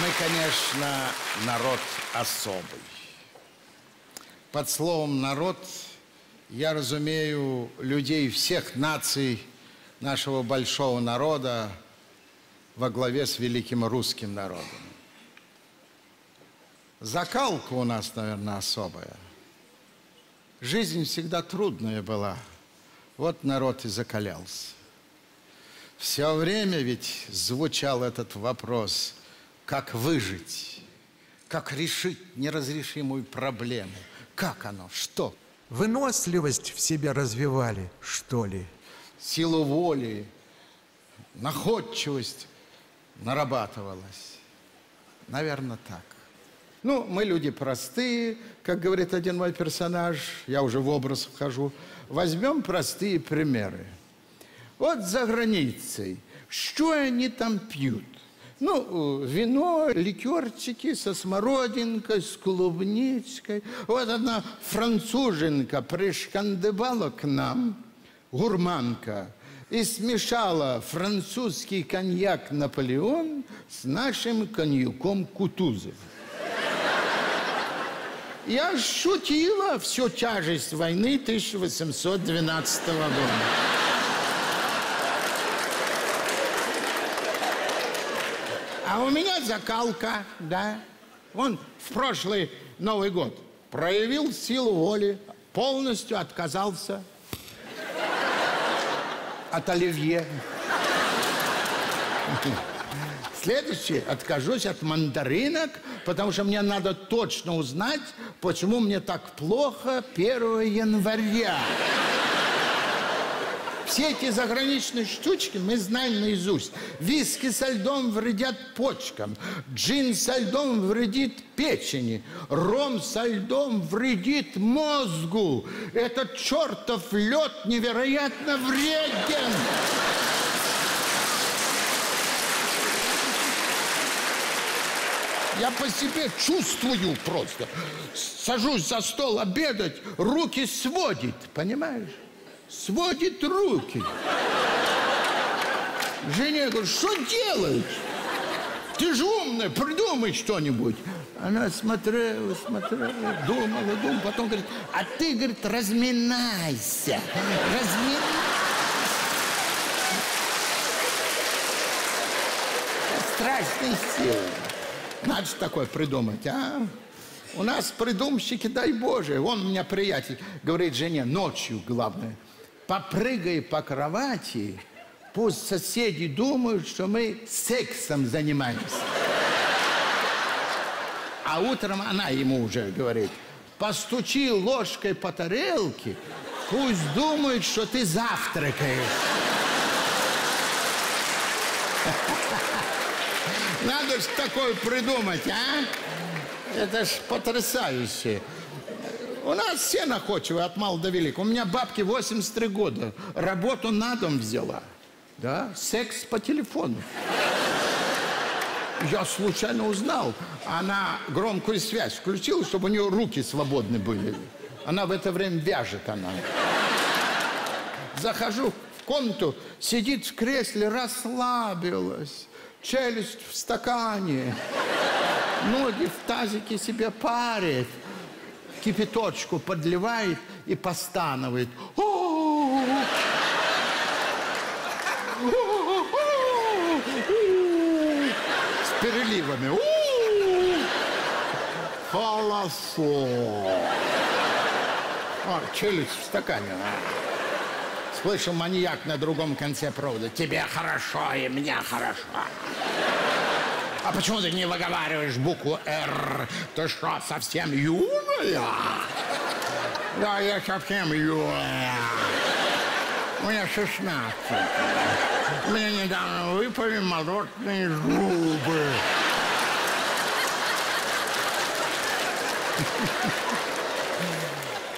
Мы, конечно, народ особый. Под словом «народ» я разумею людей всех наций нашего большого народа во главе с великим русским народом. Закалка у нас, наверное, особая. Жизнь всегда трудная была. Вот народ и закалялся. Все время ведь звучал этот вопрос, как выжить, как решить неразрешимую проблему. Как оно, что? Выносливость в себе развивали, что ли? Силу воли, находчивость нарабатывалась. Наверное, так. Ну, мы люди простые, как говорит один мой персонаж, я уже в образ вхожу. Возьмем простые примеры. Вот за границей, что они там пьют? Ну, вино, ликерчики со смородинкой, с клубничкой. Вот одна француженка пришкандыбала к нам, гурманка, и смешала французский коньяк «Наполеон» с нашим коньяком «Кутузов». Я шутила всю тяжесть войны 1812 года. А у меня закалка, да. Он в прошлый Новый год проявил силу воли, полностью отказался от оливье. Следующий, откажусь от мандаринок, потому что мне надо точно узнать, почему мне так плохо 1 января. Все эти заграничные штучки мы знаем наизусть. Виски со льдом вредят почкам, джин со льдом вредит печени, ром со льдом вредит мозгу. Этот чертов лед невероятно вреден. Я по себе чувствую просто. Сажусь за стол обедать, руки сводит, понимаешь? Сводит руки. Жене говорю, что делаешь? Ты же умная, придумай что-нибудь. Она смотрела, смотрела, думала, думала, потом говорит, а ты, говорит, разминайся, разминайся. Страшной силы. Надо же такое придумать, а? У нас придумщики, дай Боже. Он у меня приятель говорит жене, ночью главное, попрыгай по кровати, пусть соседи думают, что мы сексом занимаемся. А утром она ему уже говорит, постучи ложкой по тарелке, пусть думают, что ты завтракаешь. Надо ж такое придумать, а? Это ж потрясающе. У нас все находчивые от мала до велика. У меня бабки 83 года. Работу на дом взяла. Да? Секс по телефону. Я случайно узнал. Она громкую связь включила, чтобы у нее руки свободны были. Она в это время вяжет она. Захожу в комнату, сидит в кресле, расслабилась челюсть в стакане, ноги в тазике себе парит, кипяточку подливает и постанывает. С переливами. Холосо. О, челюсть в стакане. Слышу маньяк на другом конце провода. Тебе хорошо, и мне хорошо. А почему ты не выговариваешь букву «Р»? Ты что, совсем юная? Да, я совсем юная. Мне 16. Мне недавно выпали молочные зубы.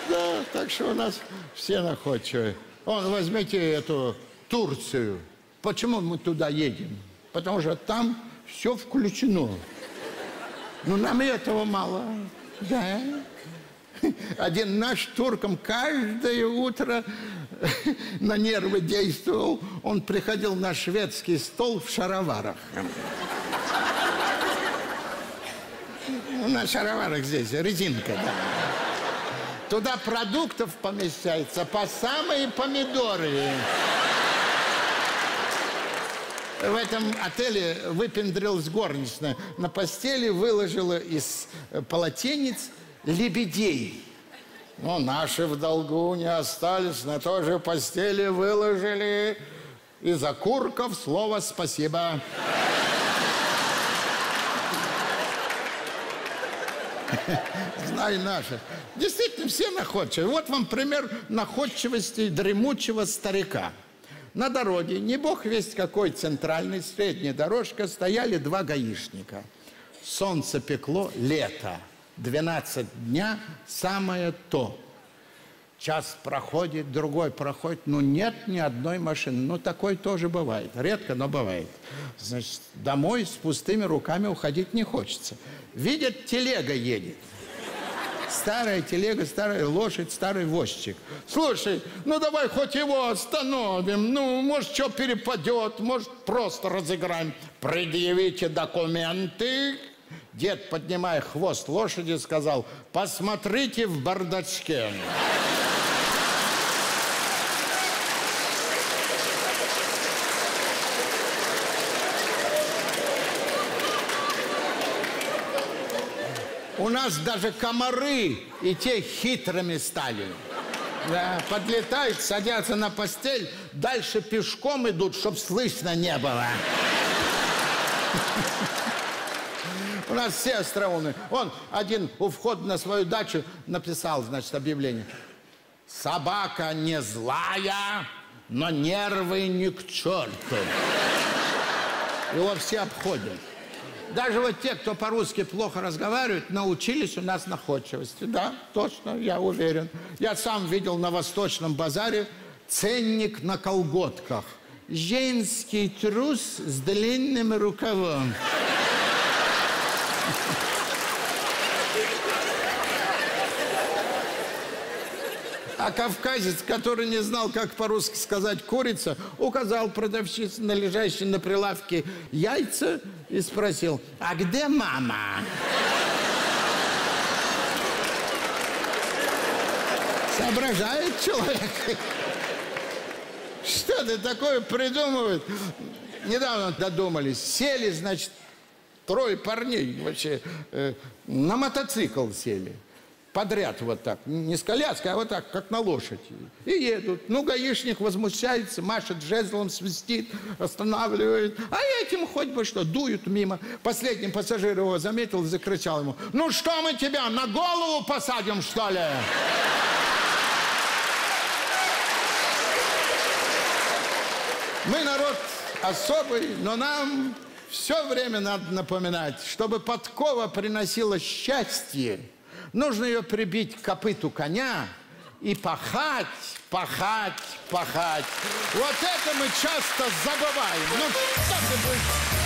Да, так что у нас все находчивые. Он, возьмите эту Турцию. Почему мы туда едем? Потому что там все включено. Ну, нам и этого мало. Да. Один наш турком каждое утро на нервы действовал. Он приходил на шведский стол в шароварах. на шароварах здесь резинка, да. Туда продуктов помещается по самые помидоры. В этом отеле выпендрилась горничная. На постели выложила из э, полотенец лебедей. Ну, наши в долгу не остались, на той же постели выложили из окурков слово «спасибо». Знай наших. Действительно, все находчивые. Вот вам пример находчивости дремучего старика. На дороге, не бог весть какой центральной, средняя дорожка, стояли два гаишника. Солнце пекло, лето. 12 дня самое то. Час проходит, другой проходит, ну нет ни одной машины. Ну такое тоже бывает, редко, но бывает. Значит, домой с пустыми руками уходить не хочется. Видят, телега едет. Старая телега, старая лошадь, старый возчик. Слушай, ну давай хоть его остановим. Ну, может, что перепадет, может, просто разыграем. Предъявите документы. Дед, поднимая хвост лошади, сказал, посмотрите в бардачке. У нас даже комары и те хитрыми стали. Да, подлетают, садятся на постель, дальше пешком идут, чтоб слышно не было. У нас все остроумные. Он один у входа на свою дачу написал, значит, объявление. Собака не злая, но нервы не к черту. Его все обходят. Даже вот те, кто по-русски плохо разговаривает, научились у нас находчивости. Да, точно, я уверен. Я сам видел на Восточном базаре ценник на колготках. Женский трус с длинным рукавом. А кавказец, который не знал, как по-русски сказать «курица», указал продавщице на лежащие на прилавке яйца и спросил, а где мама? Соображает человек. Что ты такое придумывает? Недавно додумались. Сели, значит, трое парней вообще э, на мотоцикл сели подряд вот так, не с коляской, а вот так, как на лошади. И едут. Ну, гаишник возмущается, машет жезлом, свистит, останавливает. А этим хоть бы что, дуют мимо. Последний пассажир его заметил и закричал ему, ну что мы тебя на голову посадим, что ли? Мы народ особый, но нам все время надо напоминать, чтобы подкова приносила счастье, Нужно ее прибить к копыту коня и пахать, пахать, пахать. Вот это мы часто забываем. Ну, что ты будешь...